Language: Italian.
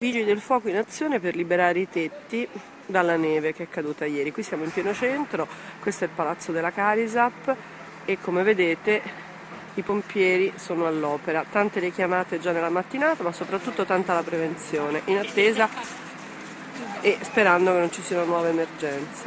Vigili del fuoco in azione per liberare i tetti dalla neve che è caduta ieri. Qui siamo in pieno centro, questo è il palazzo della Carisap e come vedete i pompieri sono all'opera. Tante le chiamate già nella mattinata, ma soprattutto tanta la prevenzione, in attesa e sperando che non ci siano nuove emergenze.